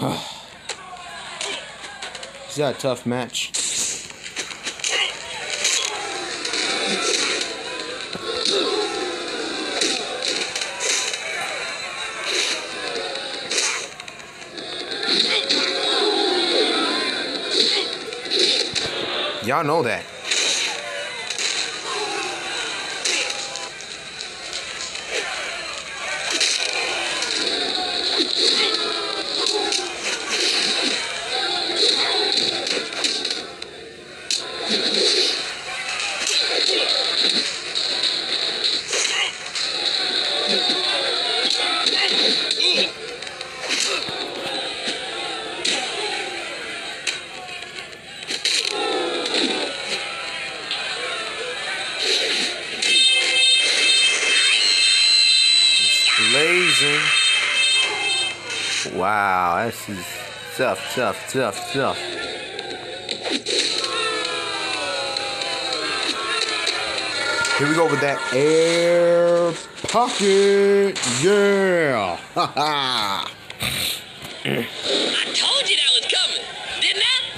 He's got a tough match. Y'all know that. Blazing. Wow, this is tough, tough, tough, tough. Here we go with that air pocket. Yeah. Ha ha. I told you that was coming. Didn't I?